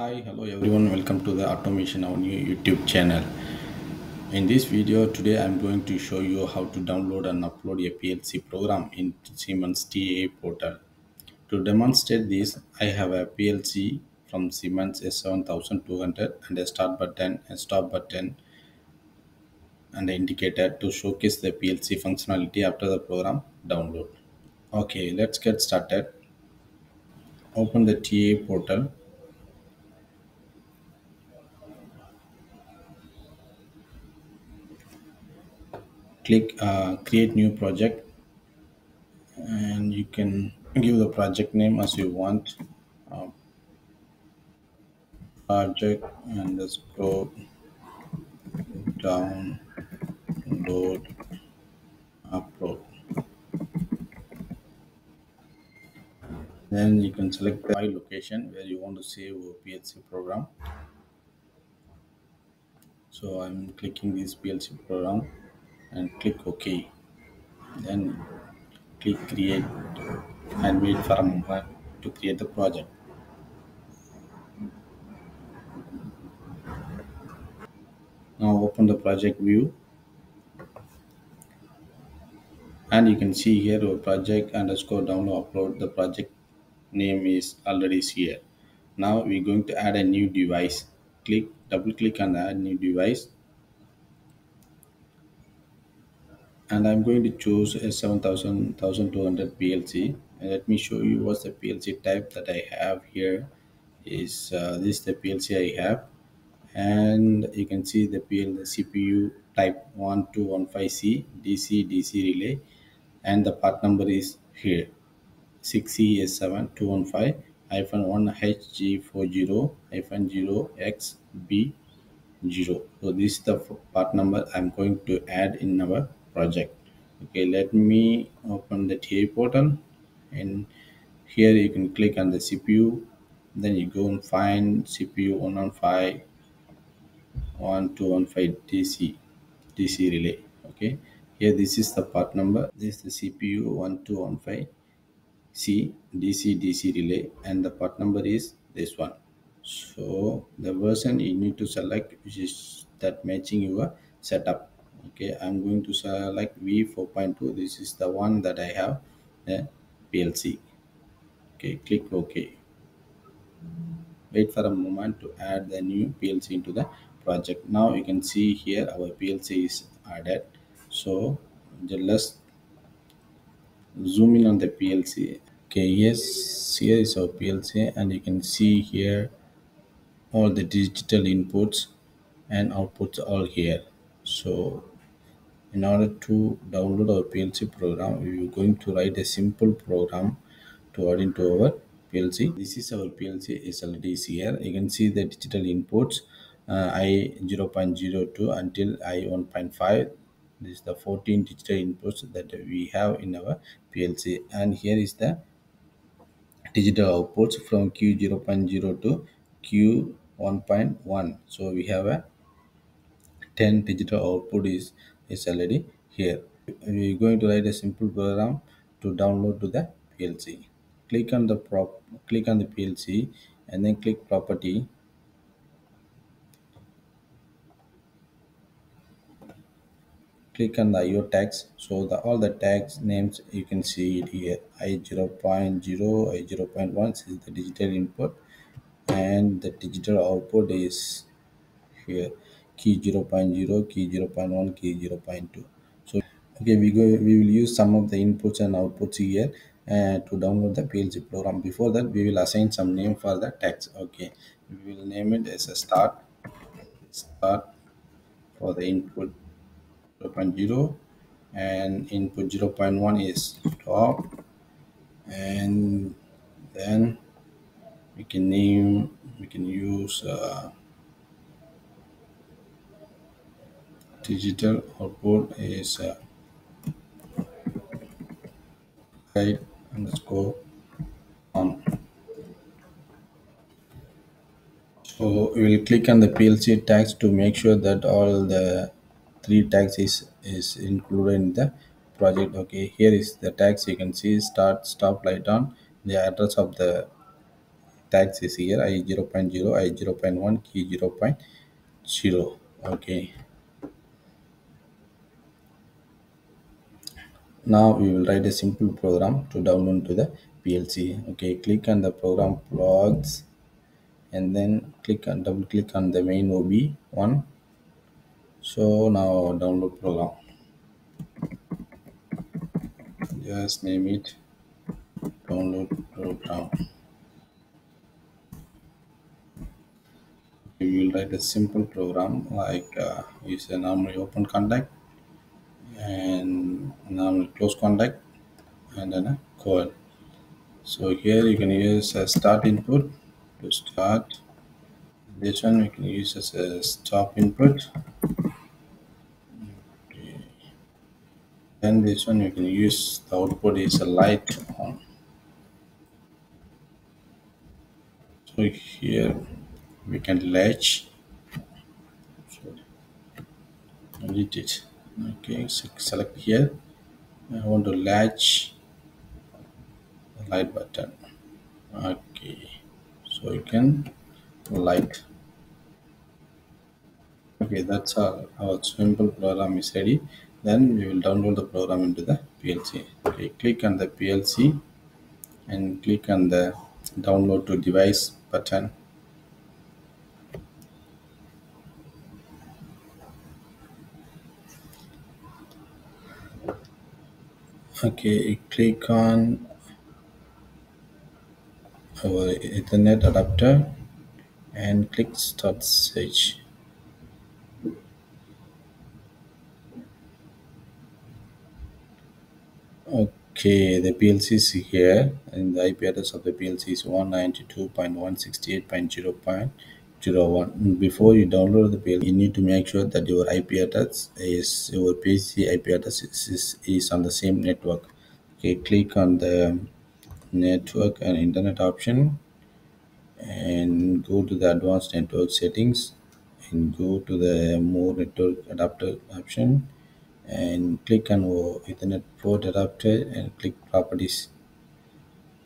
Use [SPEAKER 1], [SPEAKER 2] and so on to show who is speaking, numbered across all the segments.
[SPEAKER 1] Hi, hello everyone. Welcome to the Automation Avenue YouTube channel. In this video today, I'm going to show you how to download and upload a PLC program in Siemens TIA portal. To demonstrate this, I have a PLC from Siemens S7200 and a start button, a stop button, and an indicator to showcase the PLC functionality after the program download. Okay, let's get started. Open the TIA portal click uh, create new project. And you can give the project name as you want. Uh, project and let's go download upload. Then you can select the file location where you want to save a PLC program. So I'm clicking this PLC program and click OK. Then click create and wait for a moment to create the project. Now open the project view. And you can see here our project underscore download upload. The project name is already here now we're going to add a new device. Click double click on add new device and I'm going to choose a 7000 1200 PLC and let me show you what's the PLC type that I have here. Is uh, this the PLC I have. And you can see the PL CPU type 1215C DC DC relay. And the part number is here. 6ES7215 hyphen 1HG40 hyphen 0XB0 so this is the part number I'm going to add in our project. Okay let me open the TIA portal and here you can click on the CPU then you go and find CPU 115 1215 DC DC relay. Okay here this is the part number. This is the CPU 1215 C DC DC relay and the part number is this one. So the version you need to select which is that matching your setup okay i'm going to select v 4.2 this is the one that i have the plc okay click ok. Wait for a moment to add the new plc into the project. Now you can see here our plc is added. So let's zoom in on the plc okay yes here is our plc and you can see here all the digital inputs and outputs all here. So in order to download our PLC program, we are going to write a simple program to add into our PLC. This is our PLC SLDs here. You can see the digital inputs uh, I 0.02 until I 1.5. This is the 14 digital inputs that we have in our PLC. And here is the digital outputs from Q0.0 to Q1.1. So we have a 10 digital output is is already here. We're going to write a simple program to download to the plc click on the prop click on the plc and then click property. Click on the IO tags. So the all the tags names you can see it here. I 0.0 i 0.1 is the digital input. And the digital output is here key 0.0 key 0.1 key 0.2 so okay we go we will use some of the inputs and outputs here uh, to download the plc program. Before that we will assign some name for the text okay? We will name it as a start start for the input 0.0 and input 0.1 is stop. And then we can name we can use uh, digital output is uh, guide underscore on. So we will click on the PLC tags to make sure that all the three tags is, is included in the project. Okay, here is the tags. You can see start, stop, light on, the address of the tags is here. I 0.0 i 0.1 key 0.0 okay now we will write a simple program to download to the plc okay click on the program blocks and then click on double click on the main ob one. So now download program. Just name it download program. We will write a simple program like uh, use a normally open contact and normally close contact and then uh, a coil so here you can use a start input to start. This one we can use as a stop input. Then this one you can use the output is a light on. So here we can latch. Edit it okay so select here. I want to latch the light button. Okay so you can light. Okay that's all our simple program is ready. Then we will download the program into the PLC okay click on the PLC and click on the download to device button okay click on our ethernet adapter and click start search. okay the plc is here and the ip address of the plc is 192.168.0.01 before you download the plc you need to make sure that your ip address is your pc ip address is, is, is on the same network. Okay click on the network and internet option and go to the advanced network settings and go to the more network adapter option and click on ethernet port adapter and click properties.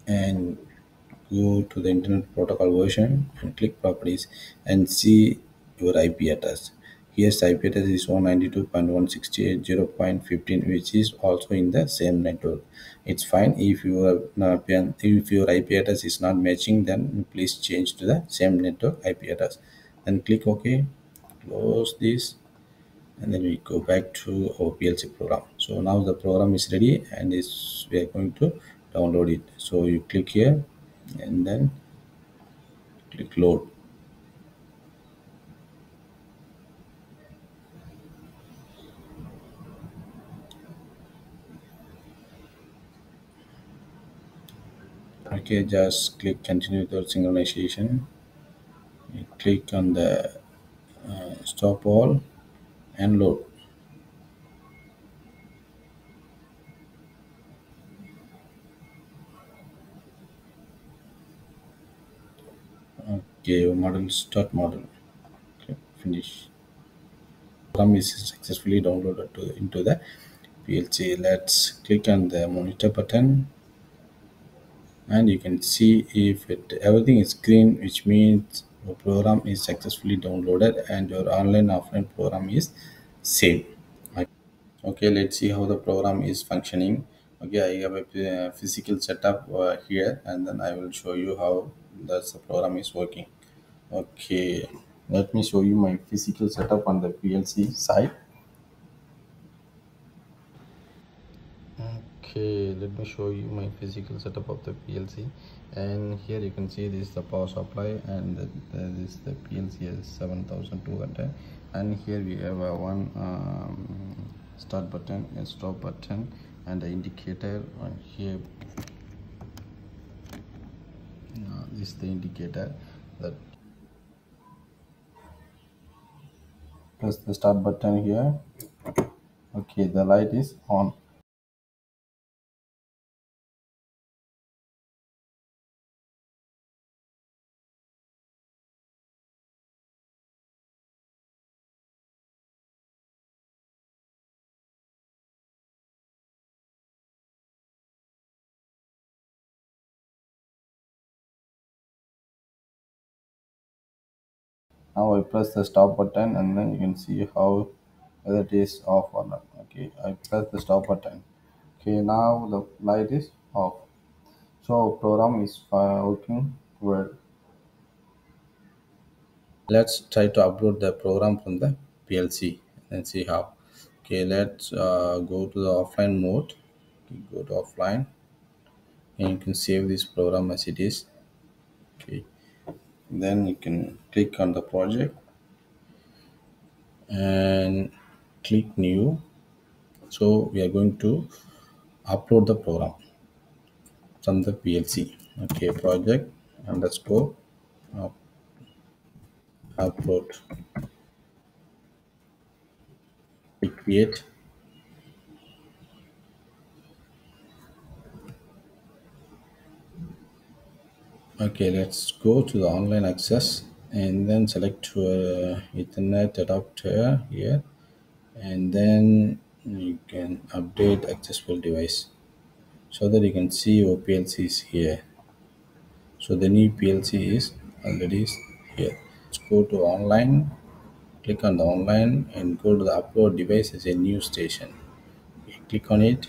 [SPEAKER 1] And go to the internet protocol version and click properties and see your ip address. Here's ip address is 192.168.0.15 which is also in the same network. It's fine. If your uh, if your ip address is not matching then please change to the same network ip address. Then click ok. Close this. And then we go back to our PLC program. So now the program is ready and is we are going to download it. So you click here and then click load. Okay, just click continue the synchronization. You click on the uh, stop all and load. Okay, model start model. Okay, finish. Program is successfully downloaded to, into the PLC. Let's click on the monitor button and you can see if it everything is green which means your program is successfully downloaded and your online offline program is same okay let's see how the program is functioning okay i have a physical setup uh, here and then i will show you how the program is working okay. Let me show you my physical setup on the plc side. Okay let me show you my physical setup of the plc and here you can see this is the power supply and this the plc is 7200 and here we have a one um, start button and stop button and the indicator on here. This is the indicator that press the start button here. Okay the light is on now I press the stop button and then you can see how whether it is off or not. Okay I press the stop button. Okay now the light is off. So program is working well. Let's try to upload the program from the PLC and see how. Okay let's uh, go to the offline mode. Okay, go to offline. And you can save this program as it is. Okay then you can click on the project and click new. So we are going to upload the program from the PLC okay project underscore up, upload. Click create okay let's go to the online access and then select uh, ethernet adapter here. And then you can update accessible device so that you can see your PLC is here. So the new PLC is already here. Let's go to online click on the online and go to the upload device as a new station. Click on it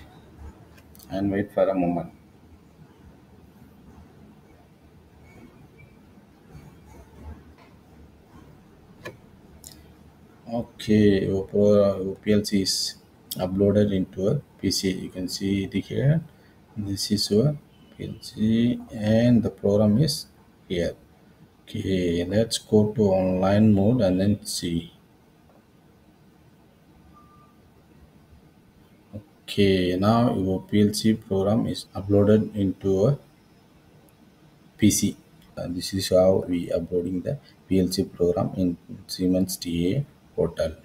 [SPEAKER 1] and wait for a moment okay your, PLC is uploaded into a PC you can see it here. This is your PLC and the program is here. Okay let's go to online mode and then see. Okay now your PLC program is uploaded into a PC uh, this is how we uploading the PLC program in Siemens TIA portal